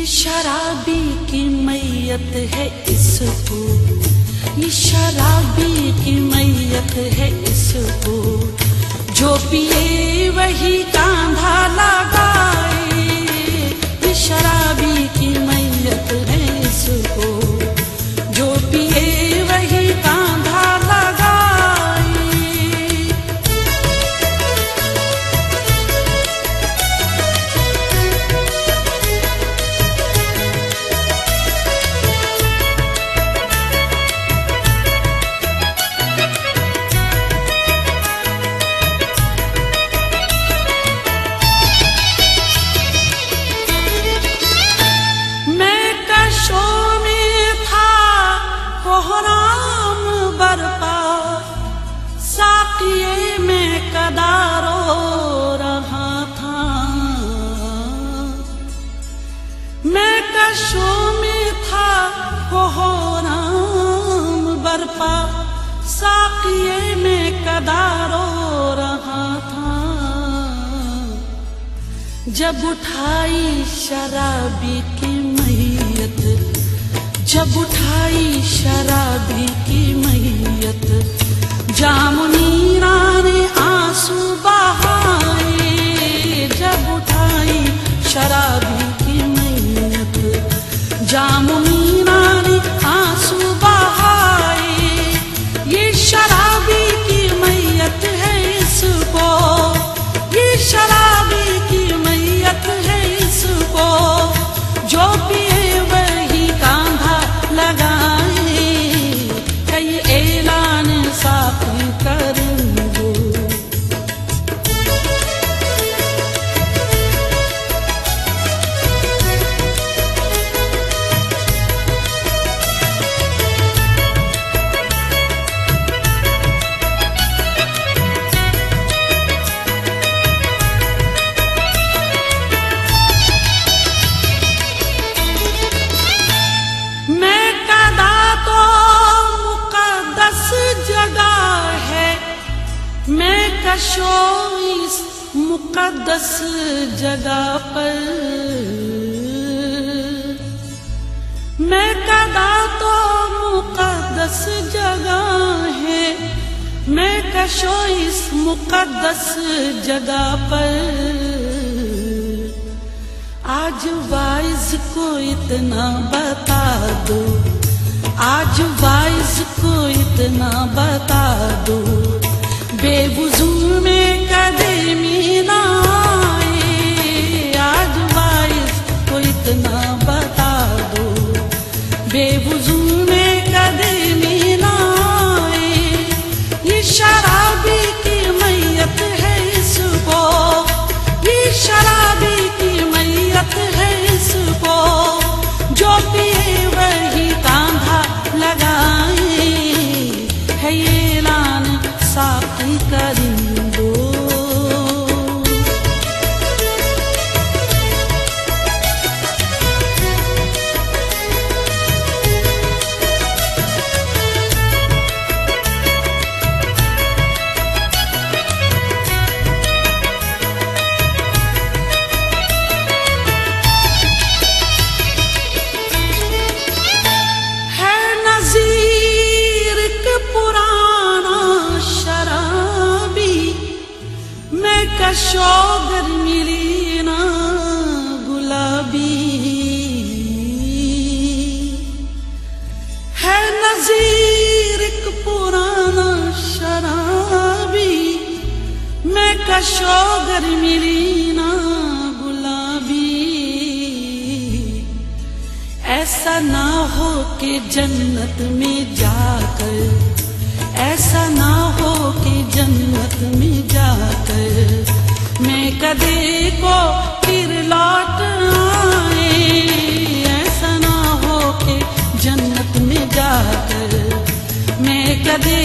ये शराबी की मैयत है इसको। ये शराबी की मैयत है इसको। जो पिए वही कांधा लगाए बरपा साकिए में कदारो रहा था। जब उठाई शराबी की मैयत, जब उठाई शराबी की मैयत जामुनीरा ने ये शराबी मैं कशो इस मुकद्दस जगह पर। मैं कदा तो मुकद्दस जगह है। मैं कशो इस मुकद्दस जगह पर। आज वाइज को इतना बता दो। आज वाइज को इतना बता दो। मैं कशो मिली ना गुलाबी। है नजीर के पुराना शराबी। मैं कशो मिली ना गुलाबी। ऐसा ना हो कि जन्नत में जाकर नदी को फिर लौट आए ऐसा ना हो के जन्नत में जाकर मैं कभी